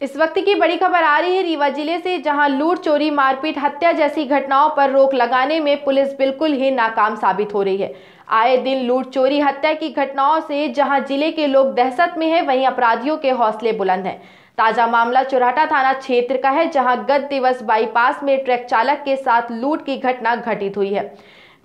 इस वक्त की बड़ी खबर आ रही है रीवा ज़िले से, जहाँ लूट, चोरी, मारपीट, हत्या जैसी घटनाओं पर रोक लगाने में पुलिस बिल्कुल ही नाकाम साबित हो रही है। आए दिन लूट, चोरी, हत्या की घटनाओं से, जहाँ ज़िले के लोग दहशत में हैं, वहीं अपराधियों के हौसले बुलंद हैं। ताज़ा मामला चुराटा थाना क्षेत्र का है, जहाँ गत दिवस बाईपास में ट्रक चालक के साथ लूट की घटना घटित हुई है।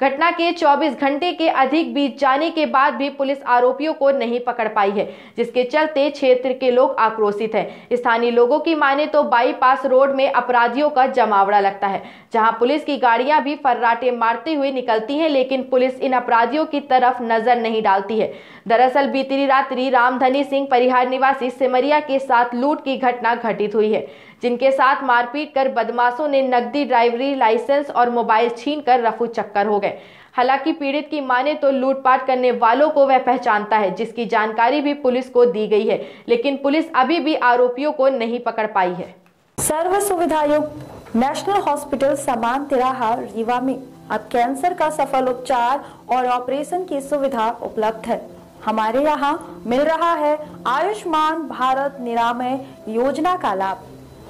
घटना के 24 घंटे के अधिक बीत जाने के बाद भी पुलिस आरोपियों को नहीं पकड़ पाई है, जिसके चलते क्षेत्र के लोग आक्रोशित हैं। स्थानीय लोगों की माने तो बाईपास रोड में अपराधियों का जमावड़ा लगता है, जहाँ पुलिस की गाड़ियाँ भी फर्राटे मारते हुए निकलती हैं, लेकिन पुलिस इन अपराधियों की तरफ़ नज़र नहीं डालती है। दरअसल बीती रात्रि रामधनी सिंह परिहार निवासी सिमरिया के साथ लूट की घटना घटित हुई है, जिनके साथ मारपीट कर बदमाशों ने नकदी ड्राइवरी लाइसेंस और मोबाइल छीन कर रफू चक्कर हो गए। हालाँकि पीड़ित की माने तो लूटपाट करने वालों को वह पहचानता है, जिसकी जानकारी भी पुलिस को दी गई है, लेकिन पुलिस अभी भी आरोपियों को नहीं पकड़ पाई है। सर्व सुविधा नेशनल हॉस्पिटल, समान तिराहा रीवा में। अब कैंसर का सफल उपचार और ऑपरेशन की सुविधा उपलब्ध है। हमारे यहाँ मिल रहा है आयुष्मान भारत निरामय योजना का लाभ।